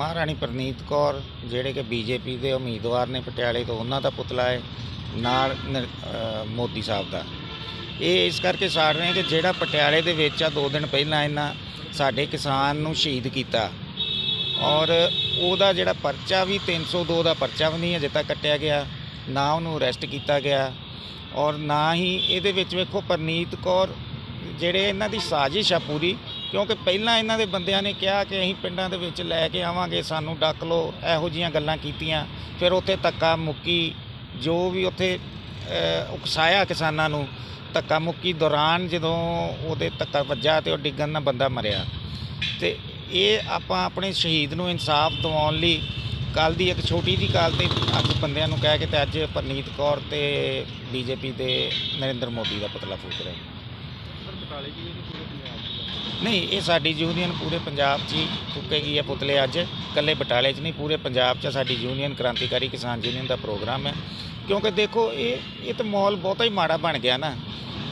ਮਹਾਰਾਣੀ ਪ੍ਰਨੀਤ ਕੌਰ ਜਿਹੜੇ ਕਿ ਬੀਜੇਪੀ ਦੇ ਉਮੀਦਵਾਰ ਨੇ ਪਟਿਆਲੇ ਤੋਂ, ਉਹਨਾਂ ਦਾ ਪੁਤਲਾ ਹੈ, ਨਾਲ ਨ- ਮੋਦੀ ਸਾਹਿਬ ਦਾ। ਇਹ ਇਸ ਕਰਕੇ ਸਾੜ ਰਹੇ ਕਿ ਜਿਹੜਾ ਪਟਿਆਲੇ ਦੇ ਵਿੱਚ ਆ, ਦੋ ਦਿਨ ਪਹਿਲਾਂ ਇਹਨਾਂ ਸਾਡੇ ਕਿਸਾਨ ਨੂੰ ਸ਼ਹੀਦ ਕੀਤਾ। ਔਰ ਉਹਦਾ ਜਿਹੜਾ ਪਰਚਾ ਵੀ 302 ਦਾ ਪਰਚਾ ਵੀ ਨਹੀਂ ਅਜੇ ਤੱਕ ਕੱਟਿਆ ਗਿਆ, ਨਾ ਉਹਨੂੰ ਅਰੈਸਟ ਕੀਤਾ ਗਿਆ। ਔਰ ਨਾ ਹੀ ਇਹਦੇ ਵਿੱਚ ਵੇਖੋ ਪਰਨੀਤ ਕੌਰ, ਜਿਹੜੇ ਇਹਨਾਂ ਦੀ ਸਾਜ਼ਿਸ਼ ਆ ਪੂਰੀ ਕਿਉਂਕਿ ਪਹਿਲਾਂ ਇਹਨਾਂ ਦੇ ਬੰਦਿਆਂ ਨੇ ਕਿਹਾ ਕਿ ਅਸੀਂ ਪਿੰਡਾਂ ਦੇ ਵਿੱਚ ਲੈ ਕੇ ਆਵਾਂਗੇ, ਸਾਨੂੰ ਡੱਕ ਲਓ, ਇਹੋ ਜੀਆਂ ਗੱਲਾਂ ਕੀਤੀਆਂ। ਫਿਰ ਉੱਥੇ ਧੱਕਾ ਮੁੱਕੀ, ਜੋ ਵੀ ਉੱਥੇ ਉਕਸਾਇਆ ਕਿਸਾਨਾਂ ਨੂੰ, ਧੱਕਾ ਮੁੱਕੀ ਦੌਰਾਨ ਜਦੋਂ ਉਹਦੇ ਧੱਕਾ ਵੱਜਾ ਤੇ ਉਹ ਡਿੱਗਣ ਨਾਲ ਬੰਦਾ ਮਰਿਆ। ਤੇ ਇਹ ਆਪਾਂ ਆਪਣੇ ਸ਼ਹੀਦ ਨੂੰ ਇਨਸਾਫ ਦਿਵਾਉਣ ਲਈ ਕੱਲ ਦੀ ਇੱਕ ਛੋਟੀ ਜੀ ਗੱਲ ਤੇ ਅੱਜ ਬੰਦਿਆਂ ਨੂੰ ਕਹਿ ਕੇ ਤੇ ਅੱਜ ਪਰਨੀਤ ਕੌਰ ਤੇ ਬੀਜੇਪੀ ਦੇ ਨਰਿੰਦਰ ਮੋਦੀ ਦਾ ਪੁਤਲਾ ਫੂਕ ਰਹੇ ਨਹੀਂ, ਇਹ ਸਾਡੀ ਯੂਨੀਅਨ ਪੂਰੇ ਪੰਜਾਬ 'ਚ ਹੀ ਫੂਕੇਗੀ ਇਹ ਪੁਤਲੇ ਅੱਜ। ਇਕੱਲੇ ਬਟਾਲੇ 'ਚ ਨਹੀਂ, ਪੂਰੇ ਪੰਜਾਬ 'ਚ ਸਾਡੀ ਯੂਨੀਅਨ ਕ੍ਰਾਂਤੀਕਾਰੀ ਕਿਸਾਨ ਯੂਨੀਅਨ ਦਾ ਪ੍ਰੋਗਰਾਮ ਹੈ। ਕਿਉਂਕਿ ਦੇਖੋ, ਇਹ ਇਹ ਤਾਂ ਮਾਹੌਲ ਬਹੁਤਾ ਹੀ ਮਾੜਾ ਬਣ ਗਿਆ ਨਾ।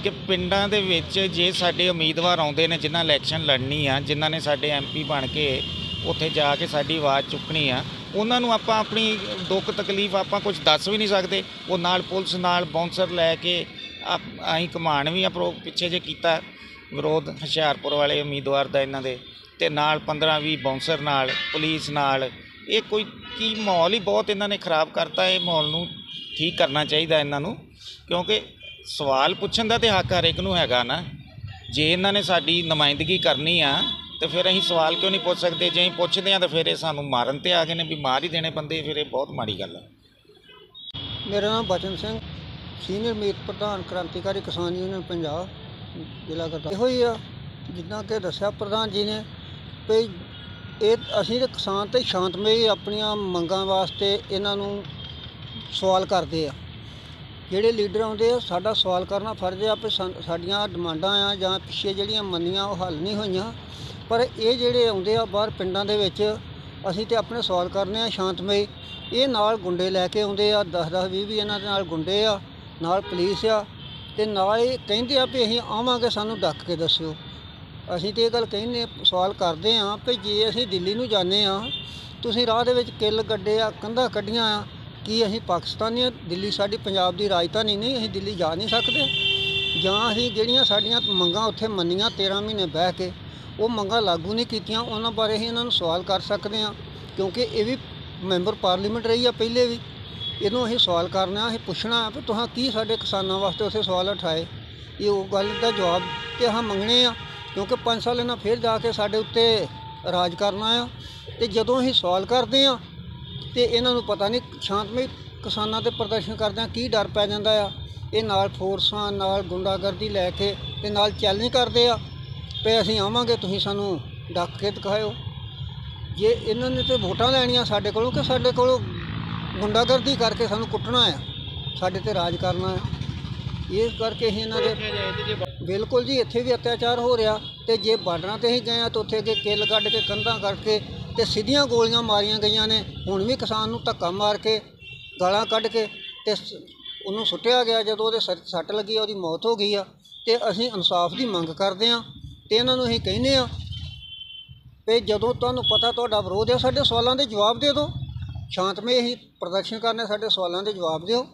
ਕਿ ਪਿੰਡਾਂ ਦੇ ਵਿੱਚ ਜੇ ਸਾਡੇ ਉਮੀਦਵਾਰ ਆਉਂਦੇ ਨੇ, ਜਿਨ੍ਹਾਂ ਇਲੈਕਸ਼ਨ ਲੜਨੀ ਆ, ਜਿਨ੍ਹਾਂ ਨੇ ਸਾਡੇ ਐਮਪੀ ਬਣ ਕੇ ਉੱਥੇ ਜਾ ਕੇ ਸਾਡੀ ਆਵਾਜ਼ ਚੁੱਕਣੀ ਆ, ਉਹਨਾਂ ਨੂੰ ਆਪਾਂ ਆਪਣੀ ਦੁੱਖ ਤਕਲੀਫ ਆਪਾਂ ਕੁਝ ਦੱਸ ਵੀ ਨਹੀਂ ਸਕਦੇ। ਉਹ ਨਾਲ ਪੁਲਿਸ, ਨਾਲ ਬਾਉਂਸਰ ਲੈ ਕੇ ਆਪ- ਅਸੀਂ ਕਮਾਣ ਵੀ ਆ ਪਿੱਛੇ ਜੇ ਕੀਤਾ। ਵਿਰੋਧ ਹੁਸ਼ਿਆਰਪੁਰ ਵਾਲੇ ਉਮੀਦਵਾਰ ਦਾ ਇਹਨਾਂ ਦੇ ਤੇ ਨਾਲ 15 20 ਬਾਉਂਸਰ ਨਾਲ ਪੁਲਿਸ ਨਾਲ। ਇਹ ਕੋਈ, ਕੀ ਮਾਹੌਲ ਹੀ ਬਹੁਤ ਇਹਨਾਂ ਨੇ ਖਰਾਬ ਕਰਤਾ, ਇਹ ਮਾਹੌਲ ਨੂੰ ਠੀਕ ਕਰਨਾ ਚਾਹੀਦਾ ਇਹਨਾਂ ਨੂੰ। ਕਿਉਂਕਿ ਸਵਾਲ ਪੁੱਛਣ ਦਾ ਤੇ ਹੱਕ ਹਰ ਇੱਕ ਨੂੰ ਹੈਗਾ ਨਾ। ਜੇ ਇਹਨਾਂ ਨੇ ਸਾਡੀ ਨੁਮਾਇੰਦਗੀ ਕਰਨੀ ਆ, ਤੇ ਫਿਰ ਅਸੀਂ ਸਵਾਲ ਕਿਉਂ ਨਹੀਂ ਪੁੱਛ ਸਕਦੇ? ਜੇ ਅਸੀਂ ਪੁੱਛਦੇ ਆ ਤਾਂ ਫਿਰ ਇਹ ਸਾਨੂੰ ਮਾਰਨ ਤੇ ਆ ਗਏ ਨੇ ਵੀ ਮਾਰ ਹੀ ਦੇਣੇ ਬੰਦੇ, ਫਿਰ ਇਹ ਬਹੁਤ ਮਾੜੀ ਗੱਲ ਆ। ਮੇਰਾ ਨਾਮ ਬਚਨ ਸਿੰਘ, ਸੀਨੀਅਰ ਮੀਤ ਪ੍ਰਧਾਨ ਕ੍ਰਾਂਤੀਕਾਰੀ ਕਿਸਾਨ ਯੂਨੀਅਨ, ਪੰਜਾਬ। ਜ਼ਿਲ੍ਹਾ ਗੁਰਦਾਸਪੁਰ ਇਹੋ ਹੀ ਆ, ਜਿੱਦਾਂ ਕਿ ਦੱਸਿਆ ਪ੍ਰਧਾਨ ਜੀ ਨੇ ਵੀ ਇਹ ਅਸੀਂ ਤੇ ਕਿਸਾਨ ਤੇ ਸ਼ਾਂਤਮਈ ਆਪਣੀਆਂ ਮੰਗਾਂ ਵਾਸਤੇ ਇਹਨਾਂ ਨੂੰ ਸਵਾਲ ਕਰਦੇ ਆ। ਜਿਹੜੇ ਲੀਡਰ ਆਉਂਦੇ ਆ, ਸਾਡਾ ਸਵਾਲ ਕਰਨਾ ਫਰਜ਼ ਆ ਵੀ ਸਾਡੀਆਂ ਡਿਮਾਂਡਾਂ ਆ ਜਾਂ ਪਿੱਛੇ ਜਿਹੜੀਆਂ ਮੰਨੀਆਂ ਉਹ ਹੱਲ ਨਹੀਂ ਹੋਈਆਂ। ਪਰ ਇਹ ਜਿਹੜੇ ਆਉਂਦੇ ਆ ਬਾਹਰ ਪਿੰਡਾਂ ਦੇ ਵਿੱਚ, ਅਸੀਂ ਤੇ ਆਪਣੇ ਸਵਾਲ ਕਰਨੇ ਆ ਸ਼ਾਂਤਮਈ। ਇਹ ਨਾਲ ਗੁੰਡੇ ਲੈ ਕੇ ਆਉਂਦੇ ਆ 10 10 20 20 ਇਹਨਾਂ ਦੇ ਨਾਲ ਗੁੰਡੇ ਆ, ਨਾਲ ਪੁਲਿਸ ਆ ਤੇ ਨਾਲ ਇਹ ਕਹਿੰਦੇ ਆ ਵੀ ਅਸੀਂ ਆਵਾਂਗੇ, ਸਾਨੂੰ ਡੱਕ ਕੇ ਦੱਸਿਓ। ਅਸੀਂ ਤੇ ਇਹ ਗੱਲ ਕਹਿੰਦੇ ਸਵਾਲ ਕਰਦੇ ਆ ਕਿ ਜੇ ਅਸੀਂ ਦਿੱਲੀ ਨੂੰ ਜਾਂਦੇ ਆ, ਤੁਸੀਂ ਰਾਹ ਦੇ ਵਿੱਚ ਕਿੱਲ ਗੱਡੇ ਆ, ਕੰਧਾਂ ਕੱਢੀਆਂ ਆ, ਕੀ ਅਸੀਂ ਪਾਕਿਸਤਾਨੀ ਆ? ਦਿੱਲੀ ਸਾਡੀ ਪੰਜਾਬ ਦੀ ਰਾਜਧਾਨੀ ਨਹੀਂ, ਅਸੀਂ ਦਿੱਲੀ ਜਾ ਨਹੀਂ ਸਕਦੇ? ਜਾਂ ਅਸੀਂ ਜਿਹੜੀਆਂ ਸਾਡੀਆਂ ਮੰਗਾਂ ਉੱਥੇ ਮੰਨੀਆਂ 13 ਮਹੀਨੇ ਬਹਿ ਕੇ, ਉਹ ਮੰਗਾਂ ਲਾਗੂ ਨਹੀਂ ਕੀਤੀਆਂ, ਉਹਨਾਂ ਬਾਰੇ ਅਸੀਂ ਇਹਨਾਂ ਨੂੰ ਸਵਾਲ ਕਰ ਸਕਦੇ ਆ, ਕਿਉਂਕਿ ਇਹ ਵੀ ਮੈਂਬਰ ਪਾਰਲੀਮੈਂਟ ਰਹੀ ਆ ਪਹਿਲੇ ਵੀ। ਇਹਨੂੰ ਅਸੀਂ ਸਵਾਲ ਕਰਨਾ, ਅਸੀਂ ਪੁੱਛਣਾ ਵੀ ਤੁਸੀਂ ਕੀ ਸਾਡੇ ਕਿਸਾਨਾਂ ਵਾਸਤੇ ਉੱਥੇ ਸਵਾਲ ਉਠਾਏ? ਇਹ ਉਹ ਗੱਲ ਦਾ ਜਵਾਬ ਤੇ ਹਾਂ ਮੰਗਣੇ ਆ, ਕਿਉਂਕਿ 5 ਸਾਲ ਇਹਨਾਂ ਫੇਰ ਜਾ ਕੇ ਸਾਡੇ ਉੱਤੇ ਰਾਜ ਕਰਨਾ ਆ ਤੇ ਜਦੋਂ ਅਸੀਂ ਸਵਾਲ ਕਰਦੇ ਆ ਤੇ ਇਹਨਾਂ ਨੂੰ ਪਤਾ ਨਹੀਂ ਸ਼ਾਂਤਮਈ ਕਿਸਾਨਾਂ ਤੇ ਪ੍ਰਦਰਸ਼ਨ ਕਰਦਿਆਂ ਕੀ ਡਰ ਪੈ ਜਾਂਦਾ ਆ? ਇਹ ਨਾਲ ਫੋਰਸਾਂ, ਨਾਲ ਗੁੰਡਾਗਰਦੀ ਲੈ ਕੇ ਤੇ ਨਾਲ ਚੈਲੰਜ ਕਰਦੇ ਆ ਵੀ ਅਸੀਂ ਆਵਾਂਗੇ, ਤੁਸੀਂ ਸਾਨੂੰ ਡੱਕ ਕੇ ਦਿਖਾਇਓ। ਜੇ ਇਹਨਾਂ ਨੇ ਤੇ ਵੋਟਾਂ ਲੈਣੀਆਂ ਸਾਡੇ ਕੋਲੋਂ ਕਿ ਸਾਡੇ ਕੋਲੋਂ ਗੁੰਡਾਗਰਦੀ ਕਰਕੇ ਸਾਨੂੰ ਕੁੱਟਣਾ ਆ ਸਾਡੇ ਤੇ ਰਾਜ ਕਰਨਾ ਆ। ਇਸ ਕਰਕੇ ਅਸੀਂ ਇਹਨਾਂ ਦੇ ਬਿਲਕੁਲ ਜੀ ਇੱਥੇ ਵੀ ਅਤਿਆਚਾਰ ਹੋ ਰਿਹਾ ਤੇ ਜੇ ਬਾਰਡਰਾਂ ਤੇ ਹੀ ਗਏ ਆ ਤਾਂ ਉੱਥੇ ਅੱਗੇ ਕਿੱਲ ਕੱਢ ਕੇ ਕੰਧਾਂ ਕਰਕੇ ਤੇ ਸਿੱਧੀਆਂ ਗੋਲੀਆਂ ਮਾਰੀਆਂ ਗਈਆਂ ਨੇ। ਹੁਣ ਵੀ ਕਿਸਾਨ ਨੂੰ ਧੱਕਾ ਮਾਰ ਕੇ ਗਾਲਾਂ ਕੱਢ ਕੇ ਤੇ ਸ- ਉਹਨੂੰ ਸੁੱਟਿਆ ਗਿਆ ਜਦੋਂ ਉਹਦੇ ਸਿਰ 'ਚ ਸੱਟ ਲੱਗੀ ਆ, ਉਹਦੀ ਮੌਤ ਹੋ ਗਈ ਆ। ਤੇ ਅਸੀਂ ਇਨਸਾਫ ਦੀ ਮੰਗ ਕਰਦੇ ਆ ਤੇ ਇਹਨਾਂ ਨੂੰ ਅਸੀਂ ਕਹਿੰਦੇ ਆ ਵੀ ਜਦੋਂ ਤੁਹਾਨੂੰ ਪਤਾ ਤੁਹਾਡਾ ਵਿਰੋਧ ਹੈ ਸਾਡੇ ਸਵਾਲਾਂ ਦੇ ਜਵਾਬ ਦੇ ਦਿਓ। ਸ਼ਾਂਤਮਈ ਹੀ ਪ੍ਰਦਰਸ਼ਨ ਕਰਨੇ ਸਾਡੇ ਸਵਾਲਾਂ ਦੇ ਜਵਾਬ ਦਿਓ।